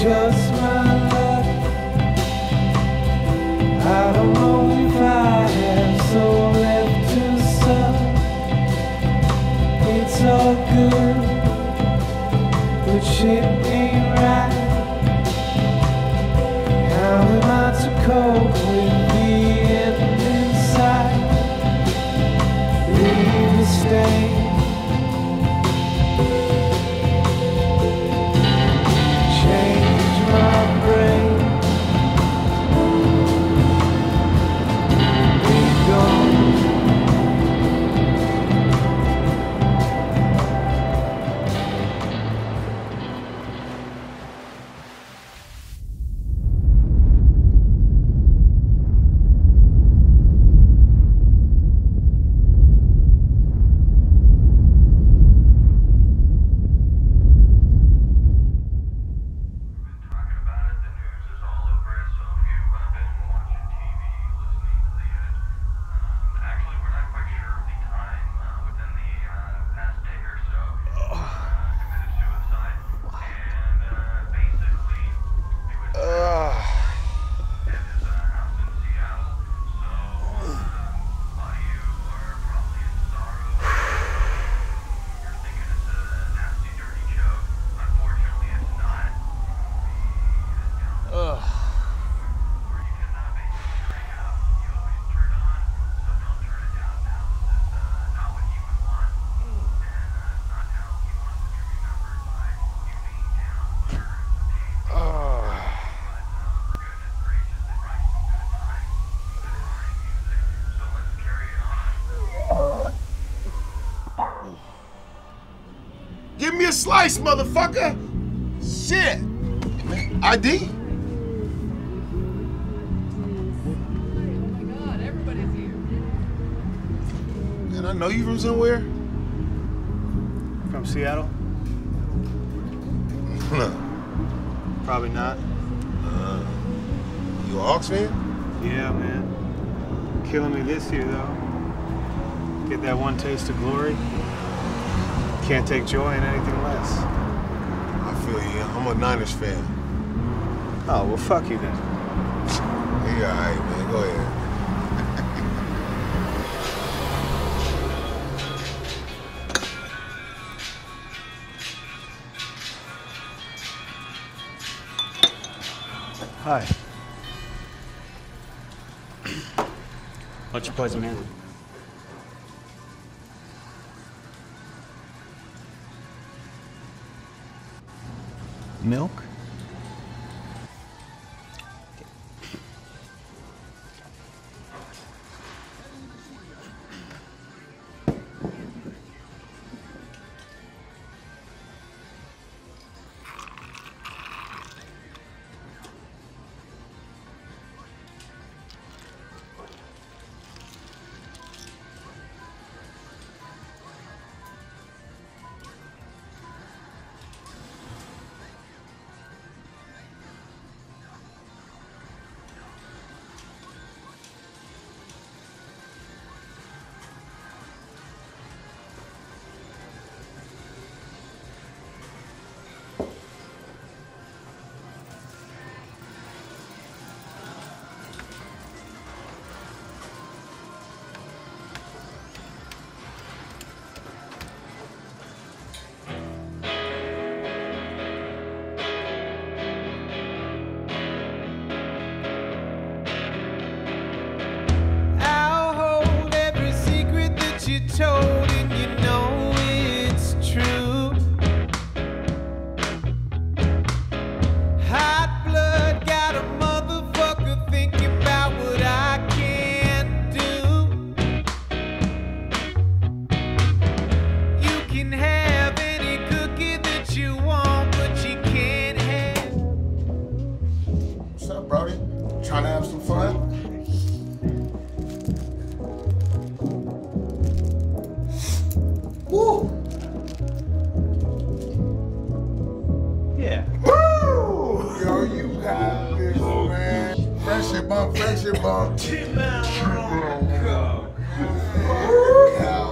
just my luck. I don't know if I have left to suck. It's all good, but shit ain't right. How am I to cope? slice, motherfucker. Shit. ID? And I know you from somewhere? From Seattle? Probably not. Uh, you a Hawks fan? Yeah, man. Killing me this year, though. Get that one taste of glory. Can't take joy in anything less. I feel you. I'm a Niners fan. Oh, well, fuck you then. Yeah, all right, man. Go ahead. Hi. What's your poison, man? Milk? Secret Friendship bump, friendship bump. From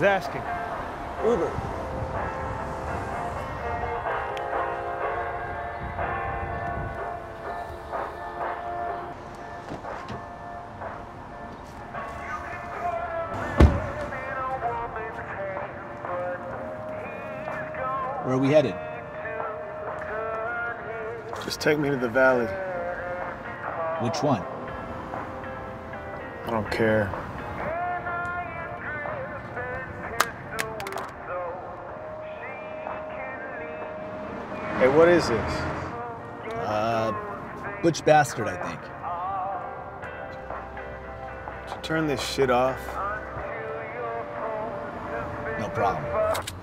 Who's asking? Uber. Where are we headed? Just take me to the valley. Which one? I don't care. Hey, what is this? Uh, Butch Bastard, I think. Did you turn this shit off? No problem.